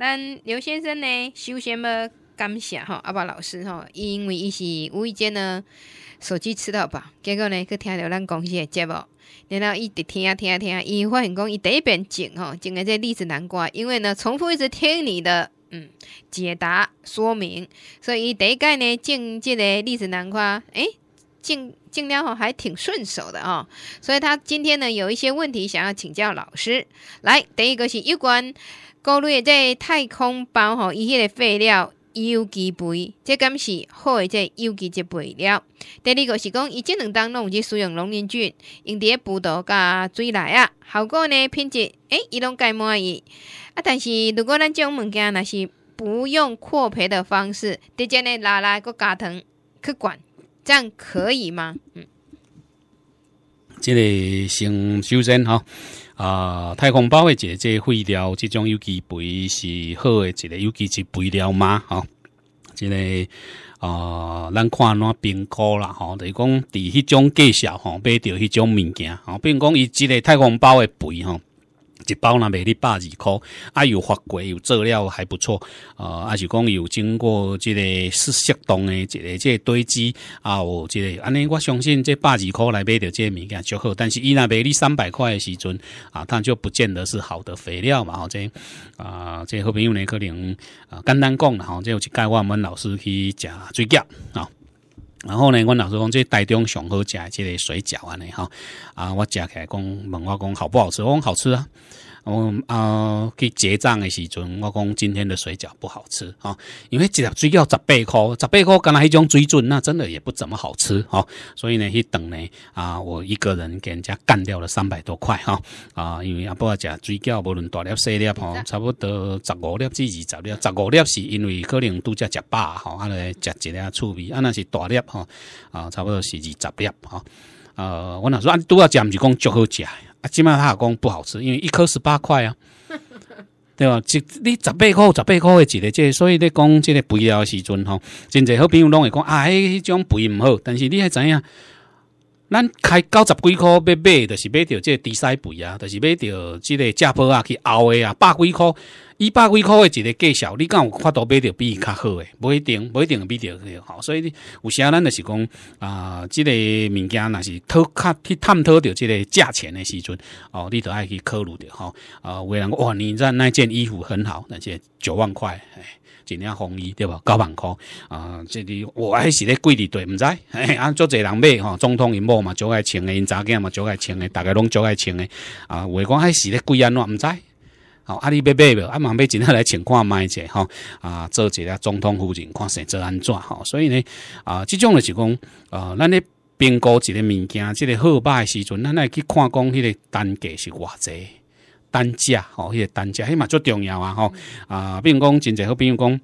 咱刘先生呢，首先要感谢吼阿爸老师吼，因为伊是无意间呢手机吃到饱，结果呢去听着咱公司的节目，然后伊直听啊听啊听啊，伊发现讲伊第一遍种吼种的这栗子南瓜，因为呢重复一直听你的嗯解答说明，所以伊第一届呢种这个栗子南瓜，诶种种了吼还挺顺手的哦，所以他今天呢有一些问题想要请教老师。来，第一个是有关高类这太空包吼，伊迄个废料有机肥，这敢是好的这有机质肥料。第二个是讲伊即两当拢有去使用龙鳞菌，用伫咧葡萄甲水内啊，效果呢品质诶，伊拢介满意。啊，但是如果咱种物件若是不用扩培的方式，直接呢拿来个加藤去管。这样可以吗？嗯，这个先首先哈啊，太空包的一个这废料，这种有机肥是好的一个有机质肥料吗？哈，这个啊，咱看那评估啦，哈，就是讲伫迄种介绍吼，买着迄种物件，吼，比如讲伊即个太空包的肥吼。一包那卖你百二箍，啊有发过，有做料还不错，啊，啊是讲有经过即个适适当的这个即个堆积啊，有即个安尼，我相信这百二箍来买到这物件就好。但是伊那卖你三百块的时阵啊，它就不见得是好的肥料嘛，吼这啊，这好朋友呢可能啊简单讲啦，吼，这有一届我们老师去食水饺啊。然后呢，阮老师讲这台中上好食这个水饺安尼吼，啊，我食起来讲问我讲好不好吃？我讲好吃啊。我啊去结账的时阵，我讲今天的水饺不好吃哈，因为一粒水饺十八块，十八块干那一种水准，那真的也不怎么好吃哈。所以呢，去等呢啊，我一个人给人家干掉了三百多块哈啊，因为阿伯食水饺，无论大粒细粒哈，差不多十五粒至二十粒，十五粒是因为可能拄则食饱哈，啊来食一粒趣味，啊那是大粒哈啊，差不多是二十粒哈。呃，我那说啊，拄要食毋是讲足好食。啊，起码他讲不好吃，因为一颗十八块啊，对吧？一你十八块、十八块的一个，这所以你讲这个肥料时阵吼，真侪好朋友拢会讲啊，迄种肥唔好，但是你还知影？咱开九十几箍要买，就是买着这低塞肥啊，就是买着这个价波啊去熬的啊，百几箍。一百几块的一个介绍，你敢有法度买着比伊较好诶？不一定，不一定比着好。所以有时咱就是讲啊，这个物件若是讨较去探讨着这个价钱的时阵，哦，你都爱去考虑着吼。啊，有人哇，你这那件衣服很好，那些九万块，哎，一件风衣对吧？九万块啊，这里我还是咧贵伫对，毋知 啊，足侪人买吼，总统因某嘛，足爱穿的，因查囝嘛，足爱穿诶，逐个拢足爱穿的啊，话讲还是咧贵安怎毋知？好，阿里贝贝的，阿妈买今天来情况买者吼啊，做一下总统夫人，看生做安怎吼，所以呢啊，这种就是讲啊，咱咧评估一个物件，这个好歹的时阵，咱来去看讲迄个单价是偌济，单价吼，迄个单价，迄嘛最重要啊吼啊，比如讲真济好，比如讲。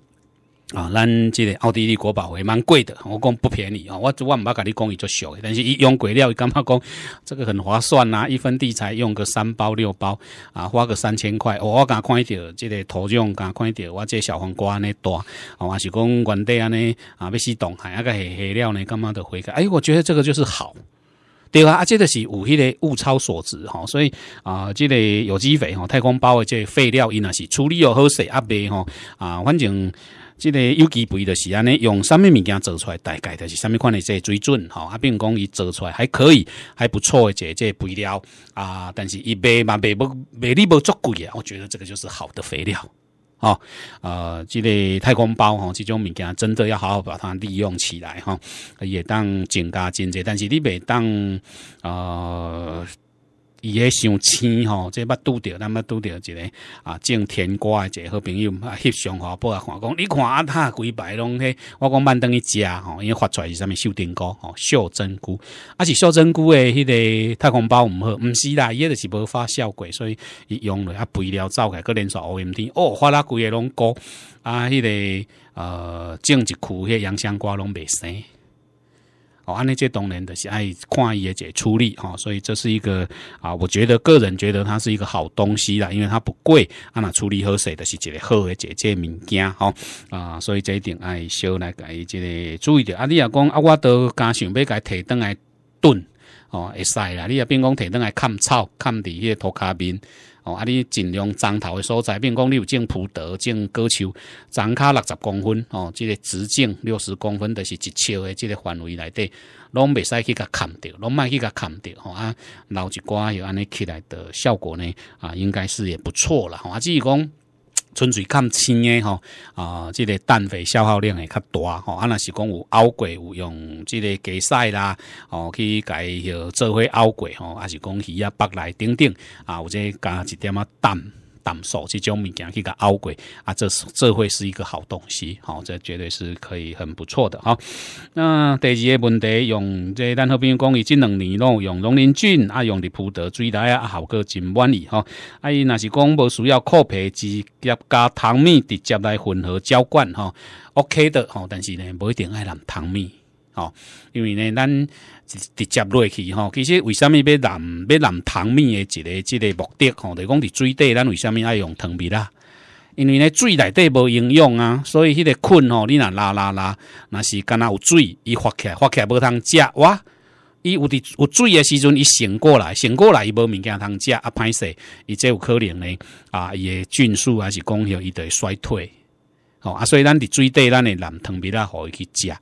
啊，咱这个奥地利国宝也蛮贵的，我讲不便宜啊。我我毋捌甲你讲伊做俗，但是一用鬼料，伊感觉讲这个很划算呐。一分地才用个三包六包啊，花个三千块。哦我刚看着即个图像，刚看一条我这小黄瓜安尼大，啊，是讲原地安尼啊，要死冻海那个黑黑料呢，干嘛的回开？哎，我觉得这个就是好，对啊，啊，这个是有迄个物超所值哈，所以啊，这个有机肥哈，太空包的这废料，伊那是处理又好势啊，卖吼啊，反正。即个有机肥的是安尼，用什么物件做出来，大概就是什么款的这水准吼。啊，比如讲伊做出来还可以，还不错的这这肥料啊，但是伊卖嘛卖不卖力不足贵啊。我觉得这个就是好的肥料哦。呃，这类太空包吼，这种物件真的要好好把它利用起来哈，也当增加经济，但是你袂当呃。伊迄伤青吼，即捌拄着，咱捌拄着一个啊，种甜瓜的一个好朋友啊，翕相互报啊看讲，你看啊，他规排拢迄，我讲慢等伊食吼，因为发出来是啥物秀珍菇吼，秀珍菇，啊是秀珍菇诶迄个太空包毋好，毋是啦，伊个是无发酵过，所以伊用落啊肥料走起来，个连续 O M T，哦，发啦规个拢高，啊，迄个呃，种一区迄洋香瓜拢袂生。哦，安尼这当然的是爱看伊的这处理哈，所以这是一个啊，我觉得个人觉得它是一个好东西啦，因为它不贵，啊那处理好势的是一个好的这这物件哈啊，所以这一定爱小来改这个注意点。啊，你也讲啊，我都加想要改提灯来炖哦，会使啦。你啊，变讲摕倒来砍草，砍伫迄个涂骹面。哦，啊，你尽量长头的所在，变讲你有种葡萄、种果树，长骹六十公分，哦，即个直径六十公分，就是一尺的即个范围内底，拢袂使去甲砍掉，拢莫去甲砍掉，吼啊，留一寡有安尼起来的效果呢，啊，应该是也不错啦，吼啊，至于讲。纯粹看轻的吼啊，这个氮肥消耗量会较大吼，啊，若是讲有熬过有用即个鸡屎啦，哦，去改做伙熬过吼，还是讲鱼啊、腹内等等啊，有者加一点仔氮。淡素这种物件去个熬过啊，这是这会是一个好东西，好，这绝对是可以很不错的哈。那第二个问题，用这咱好朋友讲，伊这两年咯，用龙鳞菌啊，用的普德水来啊，效果真满意哈。啊，伊若是讲无需要扩皮直接加糖蜜直接来混合浇灌哈，OK 的哈。但是呢，不一定爱淋糖蜜，哦，因为呢，咱。直接落去吼，其实为虾米要淋要淋糖蜜的一个即个目的吼，就讲伫水底，咱为虾米爱用糖蜜啦？因为呢水内底无营养啊，所以迄个菌吼，你若拉拉拉，若是敢若有水，伊发起来发起来无通食哇！伊有伫有水的时阵，伊醒过来，醒过来伊无物件通食啊，歹势，伊这有可能呢啊，伊的菌数还是讲许伊会衰退，吼啊，所以咱伫水底，咱会淋糖蜜啦，互伊去食。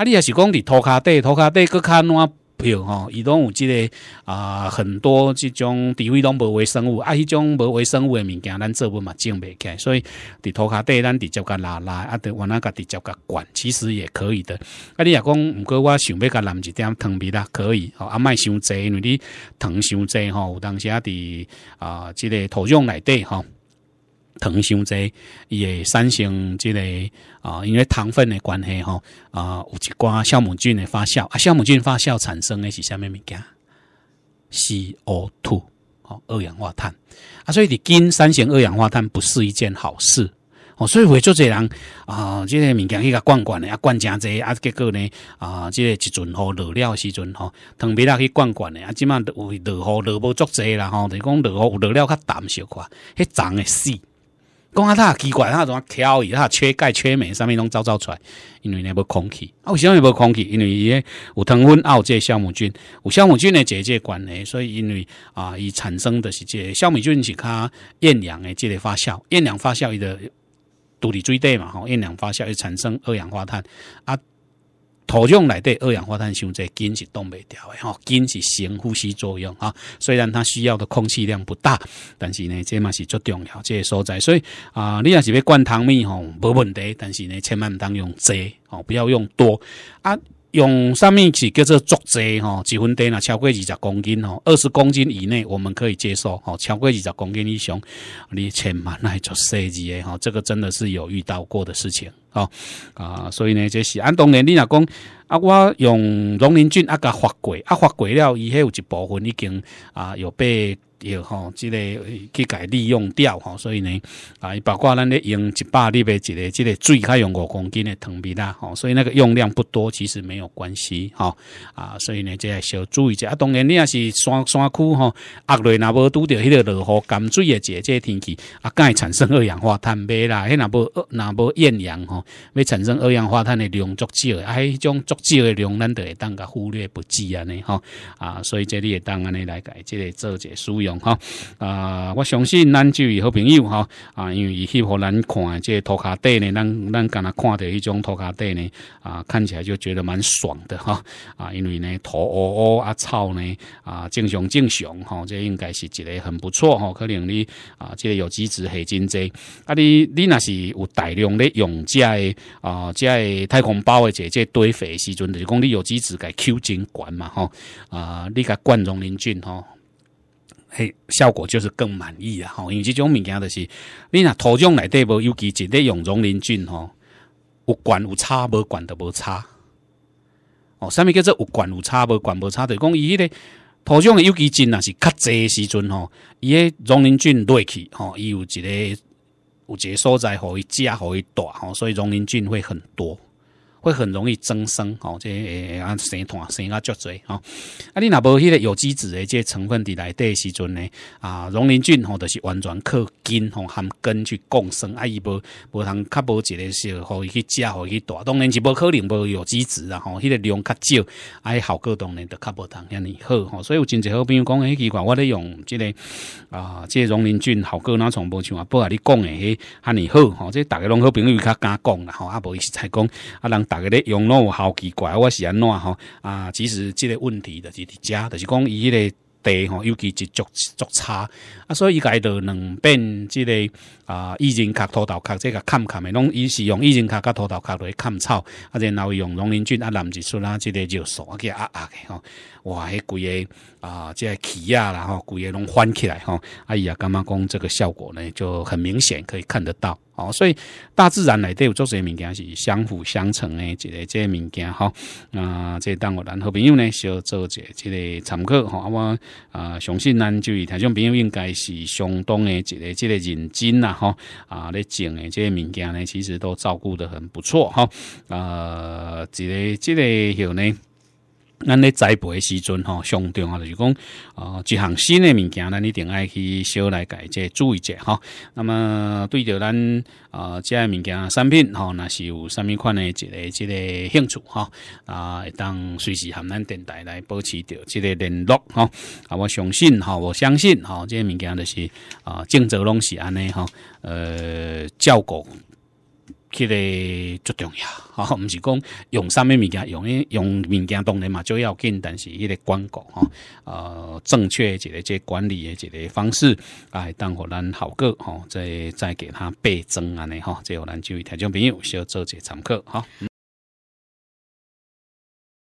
啊，你也是讲伫涂骹底，涂骹底搁较烂票吼，伊拢有即个啊，很多即种地位拢无微生物，啊，迄种无微生物的物件，咱做物嘛种袂起，所以伫涂骹底咱直接甲拉拉，啊，得往那个直接甲管，其实也可以的。啊，你也讲，毋过我想要甲淋一点糖米啦，可以，吼，啊，莫伤济，因为你糖伤济吼，有当时啊伫啊，即个土壤内底吼。糖伤济，伊会产生即个啊，因为糖分的关系吼啊，有一寡酵母菌的发酵啊，酵母菌发酵产生的是啥物物件？CO2 哦，二氧化碳啊，所以你经产生二氧化碳不是一件好事哦，所以会做这人啊，即个物件去甲灌灌的啊，灌诚济啊，结果呢啊，即个一阵雨落了时阵吼，糖米啦去灌灌的啊，即满有落雨落无足济啦吼，就是讲落雨落了较淡小块，迄脏的死。讲啊，他奇怪，他怎啊挑伊，他缺钙、缺镁，上面拢走走出来，因为呢无空气。啊，为什么无空气？因为伊有糖分，啊有这酵母菌，有酵母菌的这这关系，所以因为啊，伊产生的是这酵母菌是它厌氧的这个发酵，厌氧发酵伊的独立水底嘛，吼，厌氧发酵会产生二氧化碳啊。土壤内底二氧化碳伤济，根是冻袂掉的吼，根是行呼吸作用啊。虽然它需要的空气量不大，但是呢，这嘛是最重要这个所在。所以啊，你要是要灌汤米吼，无问题，但是呢，千万唔当用多哦，不要用多啊。用上面是叫做足济吼，几分地呢？超过二十公斤吼，二十公斤以内我们可以接受吼，超过二十公斤以上，你千万来做设计诶吼，这个真的是有遇到过的事情吼啊，所以呢，这是按当年你若讲啊，我用龙鳞菌啊甲发过啊发过了，伊迄有一部分已经啊有被。有吼，即个去改利用掉吼，所以呢，啊，包括咱咧用一百粒的一个即个水，开用五公斤的糖米啦，吼，所以那个用量不多，其实没有关系，吼，啊，所以呢，这要小注意一下。啊，当然你也是山山区吼，压落若无拄着迄个落雨甘水的节这天气，啊，会产生二氧化碳袂啦，迄若无若无厌氧吼，要产生二氧化碳的量足少，啊，迄种足少的量，咱就会当个忽略不计安尼吼，啊，所以这里会当安尼来改，即个做者使用。哈啊！我相信咱就位好朋友哈啊，因为伊翕互咱看这涂骹底呢，咱咱敢若看到迄种涂骹底呢啊，看起来就觉得蛮爽的哈啊！因为呢土乌乌啊草呢啊正常正常哈，这应该是一个很不错哈。可能你啊，这个有机质很真济啊，你你若是有大量的用这的啊，这的太空包的这这堆肥时阵，就是讲你有机质该 Q 精管嘛哈啊，你该灌溶磷菌哈。嘿，效果就是更满意啊！吼，因为这种物件就是，你若土壤内底无有机质咧用溶磷菌吼，有管有差，无管都无差。哦，啥物叫做有管有差，无管无差？就是讲伊迄个土壤的有机质若是较济时阵吼，伊个溶磷菌落去吼，伊有一个有一个所在互伊加互伊大吼，所以溶磷菌会很多。会很容易增生吼，这会啊生团生啊足多吼。啊，你若无迄个有机质的这成分伫内底时阵呢，啊，溶磷菌吼就是完全靠根吼含根去共生，啊，伊无无通较无一个是互伊去食，互伊去大，当然是无可能无有机质啊吼，迄个量较少，啊，效果当然就较无通遐尼好吼。所以有真侪好朋友讲，诶，奇怪，我咧用即个啊，即个溶磷菌效果哪从无像啊，不啊你讲诶，迄遐尼好吼，即逐个拢好朋友较敢讲啦吼，啊，无意思才讲啊，人。大家咧用咯，好奇怪，我是安怎吼啊？其实即个问题就是伫遮，就是讲伊迄个地吼，尤其是足足差啊，所以伊家着两边即个啊，伊人壳、土豆壳，即个砍砍的，拢伊是用伊人壳甲土豆壳来砍草，啊，然后用农林菌啊，淋一出啦，即个就素啊，叫压压的吼。哇！迄规个啊，即个起啊啦吼，规个拢翻起来吼。啊，伊啊，感觉讲这个效果呢，就很明显可以看得到哦。所以大自然内底有做些物件是相辅相成的，一个这物件吼。啊，这当我咱好朋友呢，需要做这这个参考吼。我啊，相信咱就听众朋友应该是相当的一个这个认真啦吼。啊，咧种的这物件呢，其实都照顾得很不错哈。啊，一个这个有呢。咱咧栽培诶时阵吼，上重要就是讲，哦，一项新诶物件，咱一定爱去小来改即注意者吼。那么对着咱啊，即个物件产品吼，若是有啥物款诶一个即个兴趣吼，啊，当随时含咱电台来保持着即个联络吼。啊，我相信吼，我相信吼，即个物件就是啊，正则拢是安尼吼，呃，照顾。迄个最重要，吼，毋是讲用啥物物件，用用物件当然嘛最要紧，但是迄个广告吼，呃，正确一个即管理的一个方式，啊，当互咱效果吼，再再给他倍增安尼吼，即互咱注意听众朋友需要做一个参考，吼。